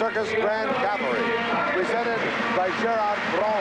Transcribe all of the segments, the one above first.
Circus Grand Cavalry, presented by Gerhard Braune.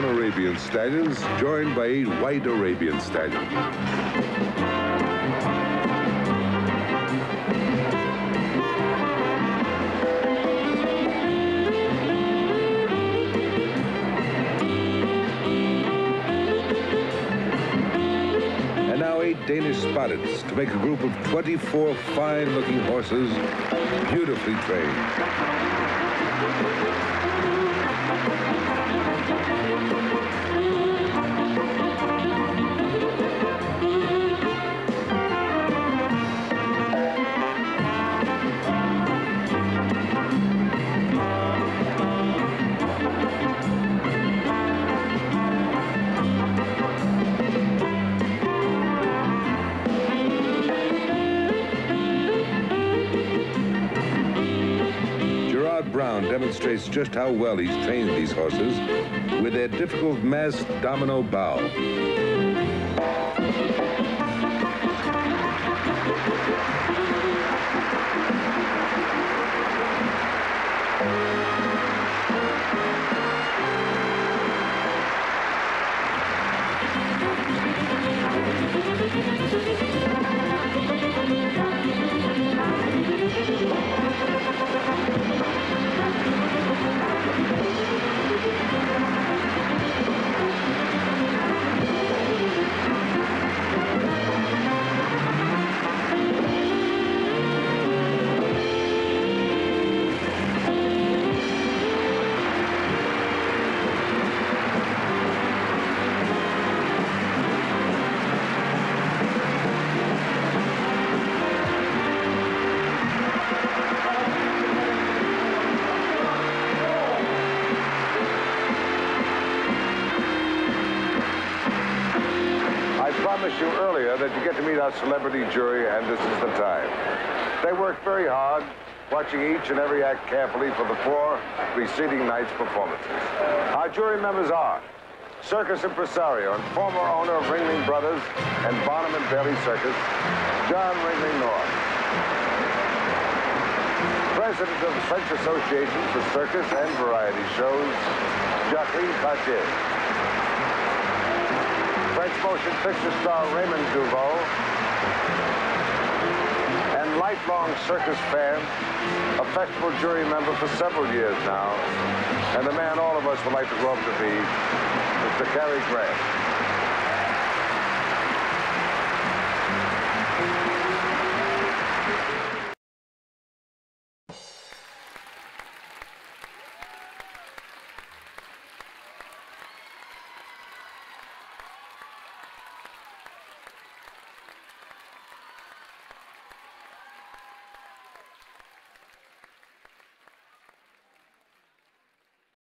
Brown Arabian stallions joined by eight white Arabian stallions. And now eight Danish spotteds to make a group of 24 fine-looking horses, beautifully trained. Braune demonstrates just how well he's trained these horses with their difficult mass domino bow. Promised you earlier that you get to meet our celebrity jury, and this is the time. They worked very hard, watching each and every act carefully for the four preceding night's performances. Our jury members are circus impresario and former owner of Ringling Brothers and Barnum and Bailey Circus, John Ringling North. President of the French Association for Circus and Variety Shows, Jacqueline Cartier. Motion picture star Raymond Duval, and lifelong circus fan, a festival jury member for several years now, and the man all of us would like to grow up to be, Mr. Cary Grant.